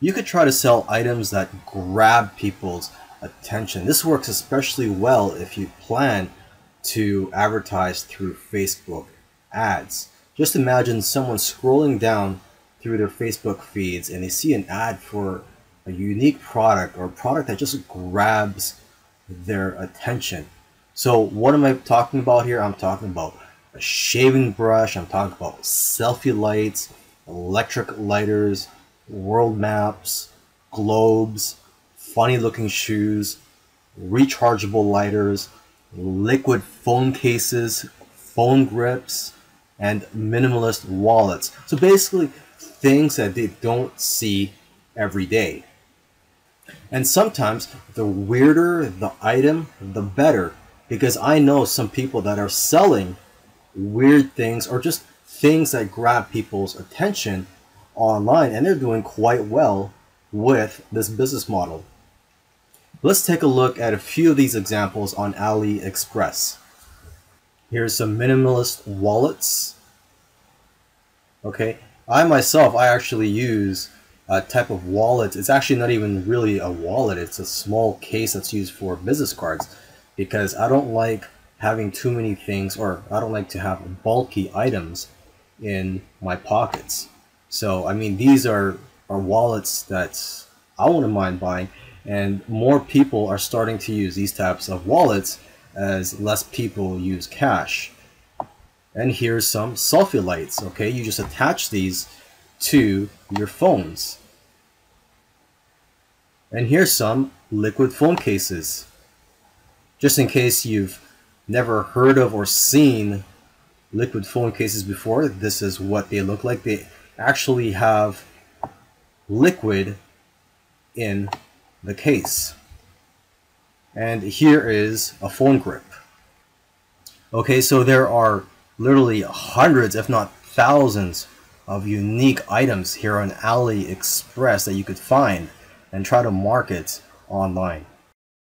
you could try to sell items that grab people's attention. This works especially well if you plan to advertise through Facebook ads. Just imagine someone scrolling down through their Facebook feeds and they see an ad for a unique product or a product that just grabs their attention. So what am I talking about here? I'm talking about a shaving brush, I'm talking about selfie lights, electric lighters, world maps, globes, funny looking shoes, rechargeable lighters, liquid phone cases, phone grips, and minimalist wallets. So basically, things that they don't see every day. And sometimes the weirder the item, the better. Because I know some people that are selling weird things or just things that grab people's attention online and they're doing quite well with this business model. Let's take a look at a few of these examples on AliExpress. Here's some minimalist wallets. Okay, I myself, I actually use a type of wallet. It's actually not even really a wallet. It's a small case that's used for business cards because I don't like having too many things or I don't like to have bulky items in my pockets. So, I mean, these are, are wallets that I wouldn't mind buying and more people are starting to use these types of wallets as less people use cash. And here's some selfie lights, okay? You just attach these to your phones. And here's some liquid phone cases. Just in case you've never heard of or seen liquid phone cases before, this is what they look like. They actually have liquid in the case. And here is a phone grip. Okay, so there are literally hundreds, if not thousands, of unique items here on AliExpress that you could find and try to market online.